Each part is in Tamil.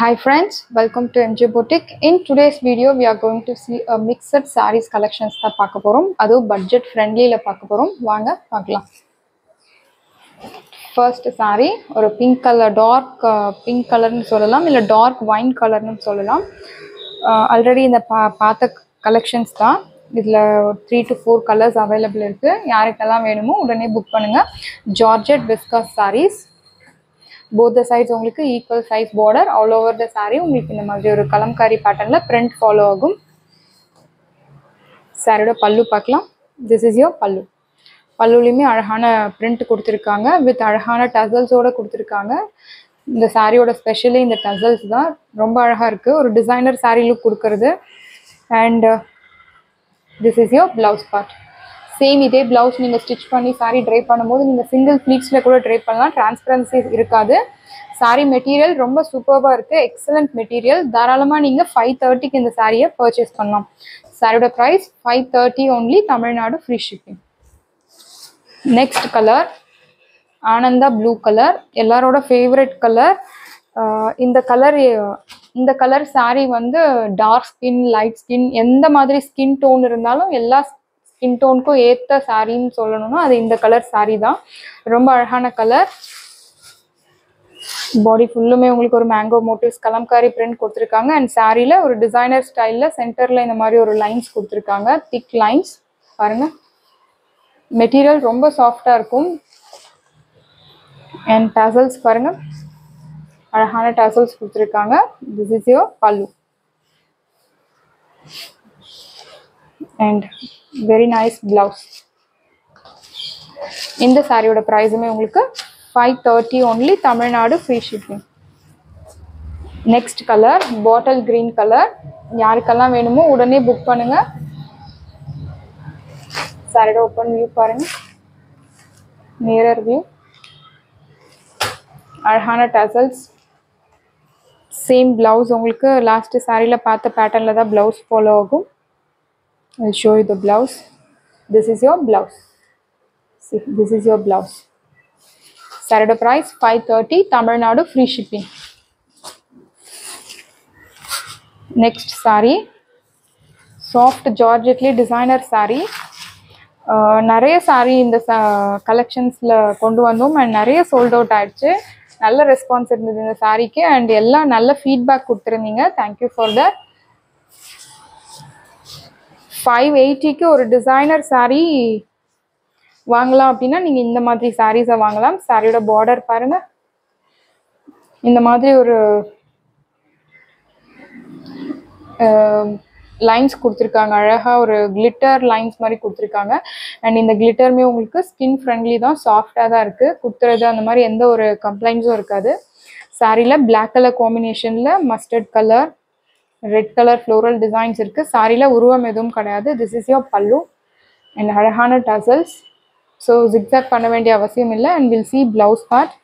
Hi friends, welcome to MJ Boutique. In today's video, we are going to see a mixed sarees collections தான் பார்க்க போகிறோம் அதுவும் பட்ஜெட் ஃப்ரெண்ட்லியில் பார்க்க போகிறோம் வாங்க பார்க்கலாம். ஃபர்ஸ்ட் saree ஒரு பிங்க் கலர் டார்க் பிங்க் கலர்னு சொல்லலாம். இல்லை டார்க் ஒயின் கலர்னு சொல்லலாம். ஆல்ரெடி இந்த பா பார்த்த கலெக்ஷன்ஸ் தான். இதில் three to four colours available இருக்குது யாருக்கெல்லாம் வேணுமோ உடனே புக் பண்ணுங்கள் georgette viscose sarees both the sides உங்களுக்கு equal size border all over the saree உங்களுக்கு இந்த மாதிரி ஒரு கலம்காரி பேட்டர்னில் பிரிண்ட் ஃபாலோ ஆகும். சாரியோட பல்லு பார்க்கலாம். திஸ் இஸ் யோர் பல்லு. பல்லுலையுமே அழகான பிரிண்ட் கொடுத்துருக்காங்க. வித் அழகான டசல்ஸோட கொடுத்துருக்காங்க. இந்த சாரியோட ஸ்பெஷலி இந்த டசல்ஸ் தான். ரொம்ப அழகாக இருக்குது ஒரு டிசைனர் saree லுக் கொடுக்கறது. And this is your blouse part same இதே ப்ளவுஸ் நீங்கள் ஸ்டிச் பண்ணி சாரீ ட்ரை பண்ணும்போது நீங்கள் சிங்கிள் ஃப்ளீட்ஸில் கூட ட்ரை பண்ணலாம். டிரான்ஸ்பரன்சி இருக்காது. சாரீ மெட்டீரியல் ரொம்ப சூப்பராக இருக்குது எக்ஸலண்ட் மெட்டீரியல் தாராளமாக நீங்கள் ஃபைவ் தேர்ட்டிக்கு இந்த சாரியை பர்ச்சேஸ் பண்ணலாம். சாரியோட price five thirty only Tamil Nadu free shipping next colour Ananda blue colour எல்லாரோட ஃபேவரட் கலர் இந்த கலர் இந்த கலர் சாரீ வந்து டார்க் ஸ்கின் லைட் ஸ்கின் எந்த மாதிரி ஸ்கின் டோன் இருந்தாலும் எல்லா ஸ்கின் டோனுக்கும் ஏற்ற சாரின்னு சொல்லணும்னா அது இந்த கலர் saree தான். ரொம்ப அழகான கலர் பாடி ஃபுல்லுமே உங்களுக்கு ஒரு மேங்கோ மோட்டிவ்ஸ் கலம்காரி பிரிண்ட் கொடுத்துருக்காங்க. அண்ட் சாரியில் ஒரு டிசைனர் ஸ்டைலில் சென்டரில் இந்த மாதிரி ஒரு லைன்ஸ் கொடுத்துருக்காங்க. திக் லைன்ஸ் பாருங்க. மெட்டீரியல் ரொம்ப சாஃப்டாக இருக்கும். அண்ட் டசல்ஸ் பாருங்க. அழகான டசல்ஸ் கொடுத்துருக்காங்க. This is your pallu and very nice blouse இந்த சாரியோட ப்ரைஸுமே உங்களுக்கு five thirty only Tamil Nadu free shipping next colour bottle green colour யாருக்கெல்லாம் வேணுமோ உடனே புக் பண்ணுங்க. சாரியோட ஓப்பன் வியூ பாருங்க. நேரர் வியூ அழகான டசல்ஸ் சேம் பிளவுஸ் உங்களுக்கு லாஸ்ட் சாரியில் பார்த்த பேட்டர்னில் தான் பிளவுஸ் ஃபாலோ ஆகும். I'll show you the blouse. This is your blouse. See, this is your blouse. Sarada price 530 Tamil Nadu free shipping. Next saree. Soft Georgetely designer saree. நிறைய சாரீ இந்த கலெக்ஷன்ஸில் கொண்டு வந்தோம் அண்ட் நிறைய சோல்ட் அவுட் ஆயிடுச்சு நல்ல ரெஸ்பான்ஸ் இருந்தது இந்த சாரீக்கு அண்ட் எல்லாம் நல்ல ஃபீட்பேக் கொடுத்துருந்தீங்க thank you for that five எயிட்டிக்கு ஒரு டிசைனர் சாரீ வாங்கலாம் அப்படின்னா நீங்கள் இந்த மாதிரி சாரீஸை வாங்கலாம். சாரியோட பார்டர் பாருங்கள் இந்த மாதிரி ஒரு லைன்ஸ் கொடுத்துருக்காங்க. அழகாக ஒரு கிளிட்டர் லைன்ஸ் மாதிரி கொடுத்துருக்காங்க. அண்ட் இந்த கிளிட்டருமே உங்களுக்கு ஸ்கின் ஃப்ரெண்ட்லி தான் சாஃப்டாக தான் இருக்குது குத்துறது அந்த மாதிரி எந்த ஒரு கம்ப்ளைண்ட்ஸும் இருக்காது. சாரியில் பிளாக் கலர் காம்பினேஷனில் mustard colour red colour floral designs இருக்குது சாரியில் உருவம் எதுவும் கிடையாது. This is your pallu and அழகான டசல்ஸ் ஸோ ஜிக்ஸாக் பண்ண வேண்டிய அவசியம் இல்லை. And will see blouse part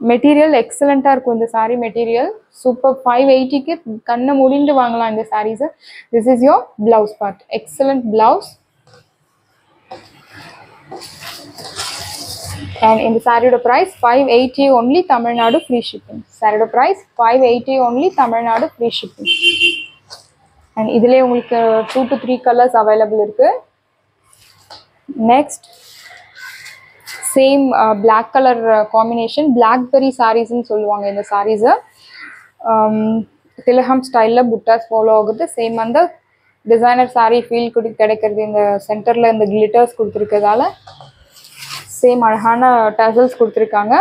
material எக்ஸலண்ட்டாக இருக்கும் இந்த சாரீ மெட்டீரியல் சூப்பர் ஃபைவ் எயிட்டிக்கு கண்ணை முடிந்து வாங்கலாம் இந்த சாரீஸை this is your blouse part excellent blouse and இந்த சாரியோட price five eighty only Tamil Nadu free shipping சாரியோட price five eighty only Tamil Nadu free shipping and இதுலேயே உங்களுக்கு two to three colours available இருக்குது next same black colour combination blackberry சாரீஸ்ன்னு சொல்லுவாங்க இந்த சாரீஸை திலகம் ஸ்டைலில் புட்டாஸ் ஃபாலோ ஆகுது சேம் அந்த டிசைனர் சாரீ ஃபீல் கொடு கிடைக்கிறது இந்த சென்டரில் இந்த கிளிட்டர்ஸ் கொடுத்துருக்கிறதால. சேம் அழகான டசல்ஸ் கொடுத்துருக்காங்க.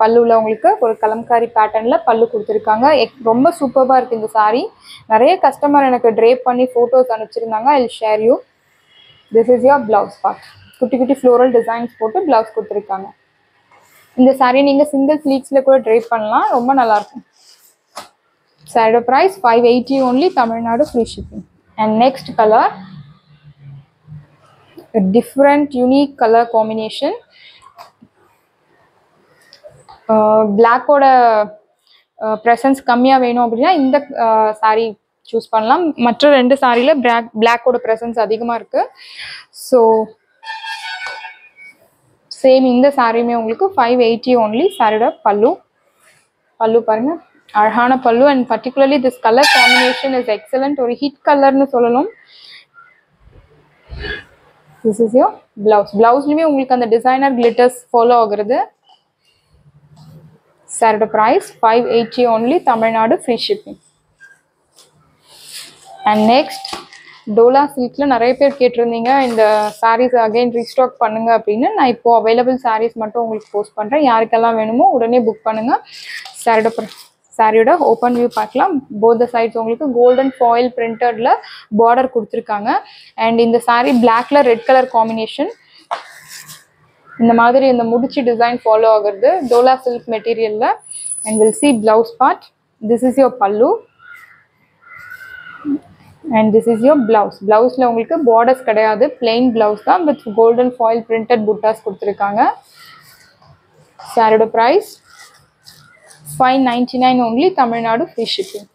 பல்லுவில் உங்களுக்கு ஒரு கலம்காரி பேட்டர்னில் பல்லு கொடுத்துருக்காங்க. எக் ரொம்ப சூப்பராக இருக்குது இந்த சாரீ நிறைய கஸ்டமர் எனக்கு ட்ரேப் பண்ணி photos அனுப்பிச்சிருந்தாங்க. I share you this is your blouse part குட்டி குட்டி ஃப்ளோரல் டிசைன்ஸ் போட்டு ப்ளவுஸ் கொடுத்துருக்காங்க. இந்த சாரீ நீங்கள் சிங்கிள் ஸ்லீவ்ஸில் கூட ட்ரேப் பண்ணலாம். ரொம்ப நல்லாயிருக்கும். சாரியோட price five eighty only Tamil Nadu free shipping and next colour different unique colour combination பிளாக்கோட ப்ரெசன்ஸ் கம்மியாக வேணும் அப்படின்னா இந்த uh, சாரீ சூஸ் பண்ணலாம். மற்ற ரெண்டு சாரியில் பிளாக் பிளாக்கோட ப்ரெசன்ஸ் அதிகமாக இருக்குது ஸோ சேம் இந்த சாரியுமே உங்களுக்கு ஃபைவ் எயிட்டி ஒன்லி சாரியோட பல்லு. பல்லு பாருங்கள் அழகான pallu and particularly this colour combination is excellent ஒரு ஹிட் கலர்னு சொல்லணும். திஸ் இஸ் யோர் பிளவுஸ் பிளவுஸ்லையுமே உங்களுக்கு அந்த டிசைனர் கிளிட்டர்ஸ் ஃபாலோ ஆகுறது. சாரோட price five eighty only Tamil Nadu free shipping and next Dola சில்க்ல நிறைய பேர் கேட்டிருந்தீங்க இந்த சாரீஸ் அகைன் ரீஸ்டாக் பண்ணுங்க அப்படின்னு. நான் இப்போ அவைலபிள் சாரீஸ் மட்டும் உங்களுக்கு போஸ்ட் பண்றேன். யாருக்கெல்லாம் வேணுமோ உடனே புக் பண்ணுங்க. சாரோட சாரியோட ஓப்பன் வியூ பார்க்கலாம். போத் த சைட்ஸ் உங்களுக்கு கோல்டன் ஃபாயில் பிரிண்டட்ல பார்டர் கொடுத்துருக்காங்க. அண்ட் இந்த saree பிளாக்ல ரெட் கலர் காம்பினேஷன் இந்த மாதிரி இந்த முடிச்சு டிசைன் ஃபாலோ ஆகுறது. Dola silk மெட்டீரியல்ல and will see blouse part this is your pallu and this is your blouse பிளவுஸில் உங்களுக்கு பார்டர்ஸ் கிடையாது. பிளெயின் பிளவுஸ் தான் with golden foil printed buttas கொடுத்துருக்காங்க. சாரியோட price five ninety nine only Tamil Nadu free shipping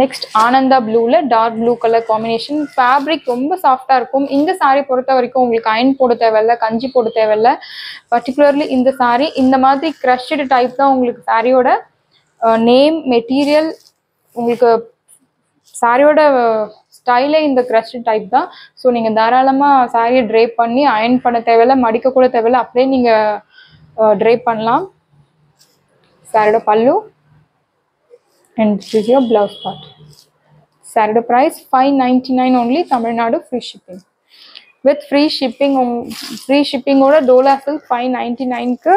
next Ananda ப்ளூவில் dark blue colour combination fabric ரொம்ப சாஃப்டாக இருக்கும். இந்த சாரீ பொறுத்த வரைக்கும் உங்களுக்கு அயன் போட தேவையில்ல கஞ்சி போட தேவையில்ல. பர்டிகுலர்லி இந்த சாரீ இந்த மாதிரி க்ரஷ்டு டைப் தான் உங்களுக்கு சாரியோட நேம் மெட்டீரியல் உங்களுக்கு சாரியோட ஸ்டைலே இந்த க்ரஷ்டு டைப் தான். ஸோ நீங்கள் தாராளமாக சாரியை ட்ரேப் பண்ணி அயன் பண்ண தேவையில்ல மடிக்க கூட தேவையில்ல. அப்படியே நீங்கள் ட்ரேப் பண்ணலாம். சாரியோட pallu. And this is your blouse சாரியோட price five ninety nine only Tamil Nadu free shipping with free shipping free ஷிப்பிங்கோட Dola silk five ninety நைனுக்கு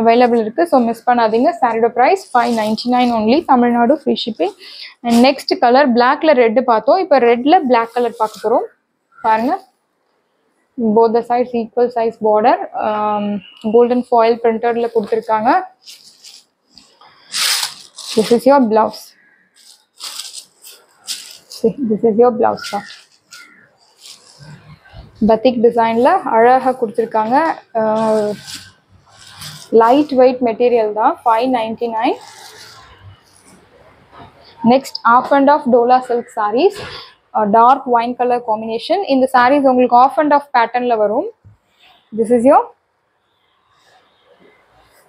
அவைலபிள் இருக்குது ஸோ மிஸ் பண்ணாதீங்க. சாரியோட price five ninety nine only Tamil Nadu free shipping and next colour பிளாக்ல ரெட்டு பார்த்தோம். இப்போ ரெட்டில் பிளாக் கலர் பார்க்க போகிறோம் both the sides equal size border golden foil பிரிண்டடில் கொடுத்துருக்காங்க. This is your blouse. See, this is your blouse part batik டிசைனில் அழகாக கொடுத்துருக்காங்க. லைட் வெயிட் மெட்டீரியல் தான் five ninety nine next half and half Dola silk sarees dark wine colour combination இந்த சாரீஸ் உங்களுக்கு ஆஃப் அண்ட் ஆஃப் பேட்டர்னில் வரும் திஸ் இஸ் யோர்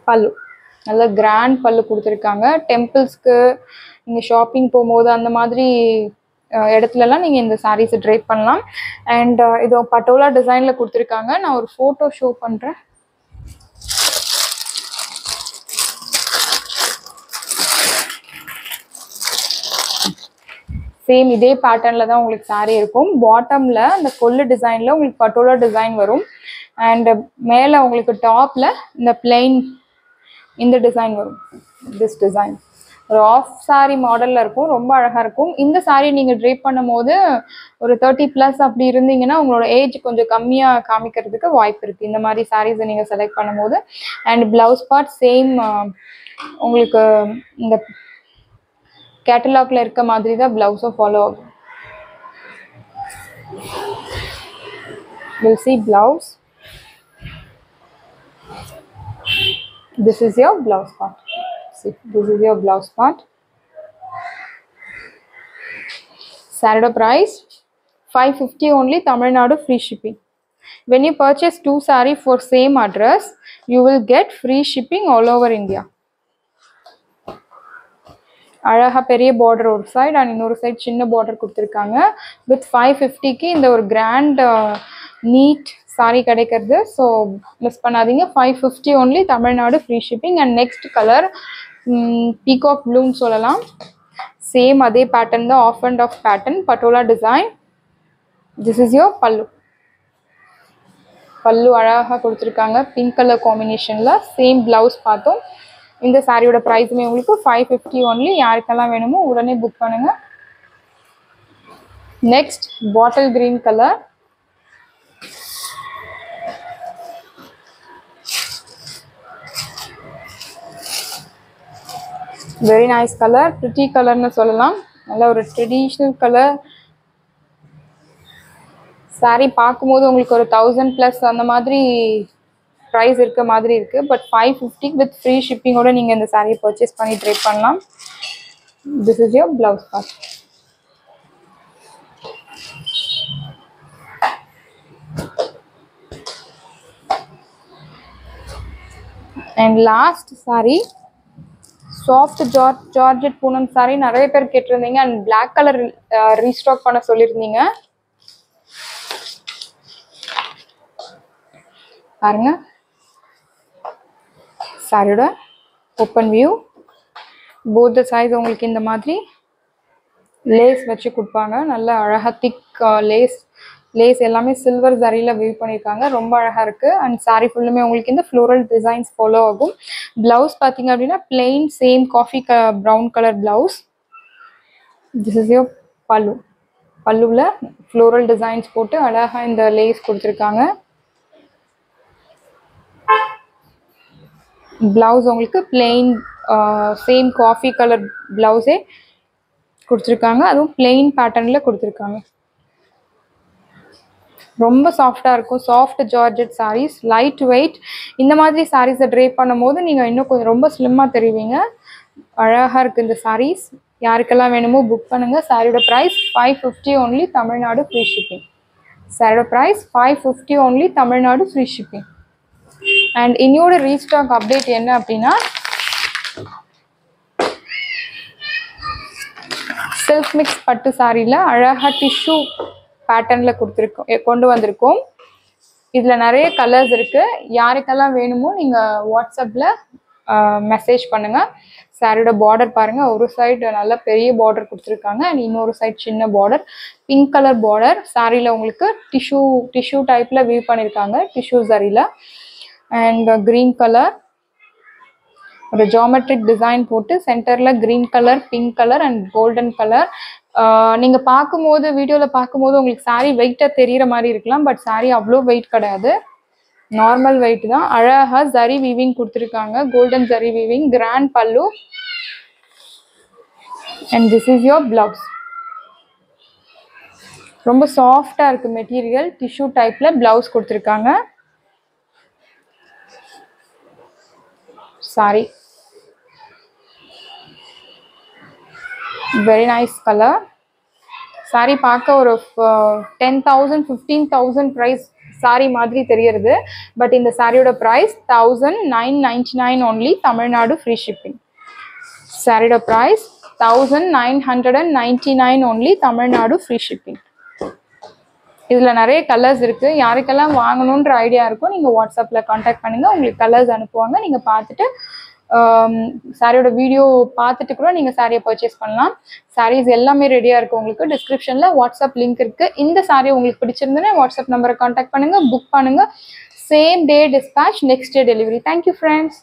பல்லு நல்ல கிராண்ட் பல்லு கொடுத்துருக்காங்க டெம்பிள்ஸ்க்கு நீங்கள் ஷாப்பிங் போகும்போது அந்த மாதிரி இடத்துலலாம் நீங்கள் இந்த சாரீஸை ட்ரை பண்ணலாம் அண்ட் இது பட்டோலா டிசைனில் கொடுத்துருக்காங்க நான் ஒரு ஃபோட்டோ ஷோ பண்ணுறேன் சேம் இதே பேட்டர்னில் தான் உங்களுக்கு saree இருக்கும். பாட்டமில் அந்த கொல்லு டிசைனில் உங்களுக்கு பட்டோலா டிசைன் வரும். அண்ட் மேலே உங்களுக்கு டாப்பில் இந்த பிளெயின் இந்த டிசைன் வரும். திஸ் டிசைன் ஒரு ஆஃப் சாரி மாடலில் இருக்கும். ரொம்ப அழகாக இருக்கும். இந்த சாரீ நீங்கள் ட்ரேப் பண்ணும்போது ஒரு தேர்ட்டி ப்ளஸ் அப்படி இருந்தீங்கன்னா உங்களோட ஏஜ் கொஞ்சம் கம்மியாக காமிக்கிறதுக்கு வாய்ப்பு இருக்குது இந்த மாதிரி சாரீஸை நீங்கள் செலக்ட் பண்ணும்போது. அண்ட் ப்ளவுஸ் பார்ட் சேம் உங்களுக்கு இந்த கேட்டலாக்ல இருக்க மாதிரி தான் ப்ளவுஸும் ஃபாலோ ஆகும் will see blouse this is your blouse part see this is your blouse part saree price 550 only tamil nadu free shipping when you purchase two saree for same address you will get free shipping all over india அழகாக பெரிய பார்டர் ஒரு சைடு அண்ட் இன்னொரு சைடு சின்ன பார்டர் கொடுத்துருக்காங்க. வித் ஃபைவ் ஃபிஃப்டிக்கு இந்த ஒரு கிராண்ட் நீட் சாரீ கிடைக்கிறது. ஸோ மிஸ் பண்ணாதீங்க. Five fifty only Tamil Nadu free shipping and next colour peacock ப்ளூன்னு சொல்லலாம். சேம் அதே பேட்டர்ன் தான் half and half pattern Patola design this is your pallu pallu அழகாக கொடுத்துருக்காங்க. பிங்க் கலர் காம்பினேஷனில் சேம் ப்ளவுஸ் பார்த்தோம். இந்த சாரியோட ப்ரைஸுமே உங்களுக்கு ஃபைவ் ஃபிஃப்டி ஒன்லி யாருக்கெல்லாம் வேணுமோ உடனே புக் பண்ணுங்க. Next bottle green colour very nice colour pretty கலர்னு சொல்லலாம். நல்ல ஒரு ட்ரெடிஷ்னல் கலர் saree பார்க்கும்போது உங்களுக்கு ஒரு தௌசண்ட் ப்ளஸ் அந்த மாதிரி ப்ரைஸ் இருக்க மாதிரி இருக்குது but five fifty with free ஷிப்பிங்கோடு நீங்கள் இந்த சாரியை பர்ச்சேஸ் பண்ணி ட்ரை பண்ணலாம். This is your blouse part and last saree soft george georgette Poonam saree நிறைய பேர் கேட்டிருந்தீங்க. அண்ட் பிளாக் கலர் ரீஸ்டாக் பண்ண சொல்லியிருந்தீங்க. பாருங்க. சாரியோட open view both the size உங்களுக்கு இந்த மாதிரி லேஸ் வச்சு கொடுப்பாங்க. நல்ல அழகாக திக் லேஸ் லேஸ் எல்லாமே சில்வர் ஜரியில் வியூ பண்ணியிருக்காங்க. ரொம்ப அழகாக இருக்குது அண்ட் சாரீ ஃபுல்லுமே உங்களுக்கு இந்த ஃப்ளோரல் டிசைன்ஸ் ஃபாலோ ஆகும். ப்ளவுஸ் பார்த்தீங்க அப்படின்னா பிளெயின் சேம் காஃபி க brown colour blouse this is your pallu பல்லுவில் floral designs போட்டு அழகாக இந்த லேஸ் கொடுத்துருக்காங்க. ப்ளவுஸ் உங்களுக்கு பிளெயின் சேம் காஃபி கலர் ப்ளவுஸே கொடுத்துருக்காங்க. அதுவும் பிளெயின் பேட்டர்னில் கொடுத்துருக்காங்க. ரொம்ப சாஃப்டாக இருக்கும். Soft georgette sarees light weight இந்த மாதிரி சாரீஸை ட்ரே பண்ணும்போது நீங்கள் இன்னும் கொஞ்சம் ரொம்ப ஸ்லிம்மாக தெரிவிங்க. அழகாக இருக்குது இந்த சாரீஸ் யாருக்கெல்லாம் வேணுமோ புக் பண்ணுங்கள் சாரியோட price five fifty only Tamil Nadu free shipping சாரியோட price five fifty only Tamil Nadu free shipping and இன்னியோட restock update என்ன அப்படின்னா சில்க் மிக்ஸ் பட்டு சாரியில் அழகாக டிஷ்யூ பேட்டர்னில் கொடுத்துருக்கோம் கொண்டு வந்திருக்கோம். இதில் நிறைய கலர்ஸ் இருக்குது யாருக்கெல்லாம் வேணுமோ நீங்கள் வாட்ஸ்அப்பில் மெசேஜ் பண்ணுங்கள் சாரியோட பார்டர் பாருங்கள் ஒரு சைடு நல்ல பெரிய பார்டர் கொடுத்துருக்காங்க. அண்ட் இன்னொரு சைடு சின்ன பார்டர் பிங்க் கலர் பார்டர் சாரியில் உங்களுக்கு டிஷ்யூ டிஷ்யூ டைப்பில் வியூ பண்ணியிருக்காங்க டிஷ்யூ சாரியில் அண்ட் க்ரீன் கலர் ஒரு ஜாமெட்ரிக் டிசைன் போட்டு சென்டரில் green colour pink colour and golden colour நீங்கள் பார்க்கும்போது வீடியோவில் பார்க்கும்போது உங்களுக்கு சாரீ வெயிட்டாக தெரிகிற மாதிரி இருக்கலாம் பட் சாரீ அவ்வளோ வெயிட் கிடையாது. நார்மல் வெயிட் தான். அழகாக ஜரி வீவிங் கொடுத்துருக்காங்க. Golden zari weaving grand pallu and this is your blouse ரொம்ப சாஃப்டாக இருக்குது மெட்டீரியல் டிஷ்யூ டைப்பில் ப்ளவுஸ் கொடுத்துருக்காங்க. Saree very nice colour saree பார்க்க ஒரு ten thousand fifteen thousand price saree மாதிரி தெரியறது. பட் இந்த சாரியோட price thousand nine ninety nine only Tamil Nadu free shipping சாரியோட price thousand nine hundred and ninety nine only Tamil Nadu free shipping இதில் நிறைய கலர்ஸ் இருக்குது யாருக்கெல்லாம் வாங்கணுன்ற ஐடியா இருக்கோ நீங்கள் வாட்ஸ்அப்பில் காண்டாக்ட் பண்ணுங்கள் உங்களுக்கு கலர்ஸ் அனுப்புவாங்க. நீங்கள் பார்த்துட்டு சாரியோட வீடியோ பார்த்துட்டு கூட நீங்கள் சாரியை பர்ச்சேஸ் பண்ணலாம். சாரீஸ் எல்லாமே ரெடியாக இருக்குது உங்களுக்கு. டிஸ்கிரிப்ஷனில் வாட்ஸ்அப் லிங்க் இருக்குது இந்த சாரீ உங்களுக்கு பிடிச்சிருந்ததுன்னா வாட்ஸ்அப் நம்பரை காண்டாக்ட் பண்ணுங்கள் புக் பண்ணுங்கள் same day dispatch next day delivery thank you friends